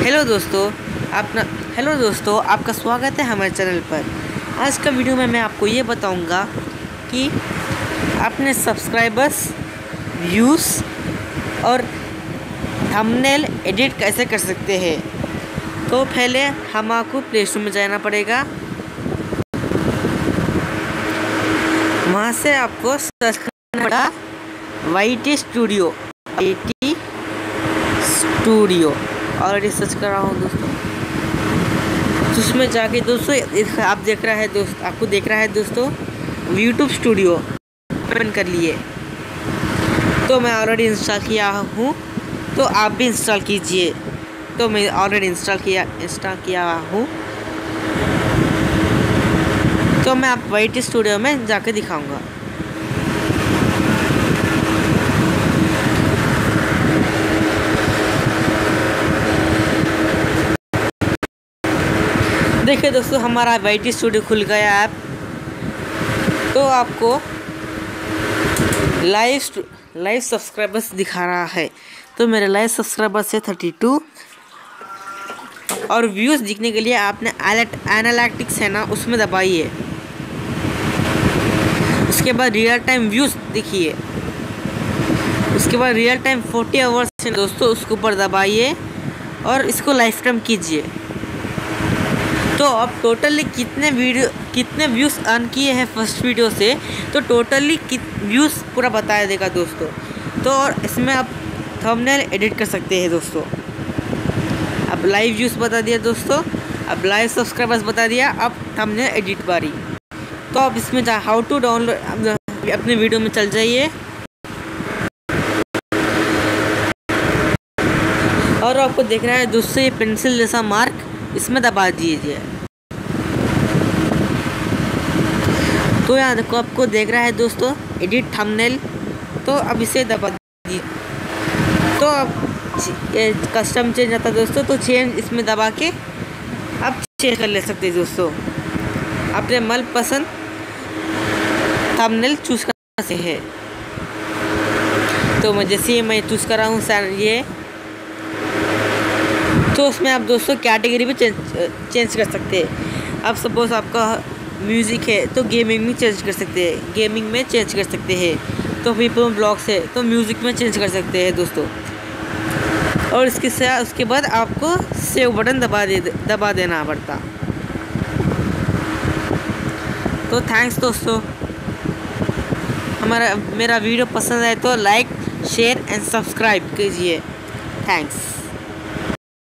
Hello दोस्तों अपना hello दोस्तों, आपका स्वागत है हमारे चैनल पर। आज का वीडियो में मैं आपको ये बताऊँगा कि अपने सब्सक्राइबर्स व्यूज़ और थंबनेल एडिट कैसे कर सकते हैं। तो पहले हम आपको प्ले स्टोर में जाना पड़ेगा। वहाँ से आपको सर्च करना पड़ा Y T studio Y T studio already search कर रहा हूँ दोस्तों। तो उसमें जाके दोस्तों आप देख रहा है दोस्त, आपको देख रहा है दोस्तों यूट्यूब स्टूडियो ओपन कर लिए। तो मैं ऑलरेडी इंस्टॉल किया हूँ। तो आप भी इंस्टॉल कीजिए। तो मैं ऑलरेडी इंस्टॉल किया इंस्टॉल किया हूँ। तो मैं आप वाइट स्टूडियो में जाके दिखाऊँगा। देखिए दोस्तों, हमारा वाई स्टूडियो खुल गया ऐप तो आपको लाइव लाइव सब्सक्राइबर्स दिखा रहा है। तो मेरे लाइव सब्सक्राइबर्स है थर्टी टू और व्यूज़ दिखने के लिए आपने एलेट एनालिटिक्स है ना, उसमें दबाइए। उसके बाद रियल टाइम व्यूज़ दिखिए। उसके बाद रियल टाइम फोर्टी आवर्स है दोस्तों, उसके ऊपर दबाइए और इसको लाइफ टाइम कीजिए। तो अब टोटली कितने वीडियो कितने व्यूज़ अर्न किए हैं फ़र्स्ट वीडियो से तो टोटली कित व्यूज़ पूरा बताया देगा दोस्तों। तो और इसमें आप थंबनेल एडिट कर सकते हैं दोस्तों। अब लाइव व्यूज़ बता दिया दोस्तों। अब लाइव सब्सक्राइबर्स बता दिया, अब थंबनेल एडिट बारी। तो आप इसमें हाउ टू डाउनलोड अपने वीडियो में चल जाइए। और आपको देख रहा है दोस्तों, ये पेंसिल जैसा मार्क इसमें दबा दीजिए। तो यहाँ देखो, आपको देख रहा है दोस्तों एडिट थंबनेल तो अब इसे दबा दीजिए। तो अब कस्टम चेंज आता दोस्तों तो चेंज इसमें दबा के आप चेंज कर ले सकते हैं दोस्तों। अपने मन पसंद थंबनेल चूज़ कर सकते हैं। तो मैं जैसे मैं चूज़ कर रहा हूँ सर ये तो उसमें आप दोस्तों कैटेगरी भी चेंज चेंज कर सकते हैं। अब सपोज़ आपका म्यूज़िक है तो गेमिंग में चेंज कर सकते हैं। गेमिंग में चेंज कर सकते हैं। तो पीपल ब्लॉग्स है तो म्यूज़िक में चेंज कर सकते हैं दोस्तों। और इसके साथ उसके बाद आपको सेव बटन दबा दे, दबा देना पड़ता। तो थैंक्स दोस्तों। हमारा, मेरा वीडियो पसंद आए तो लाइक शेयर एंड सब्सक्राइब कीजिए। थैंक्स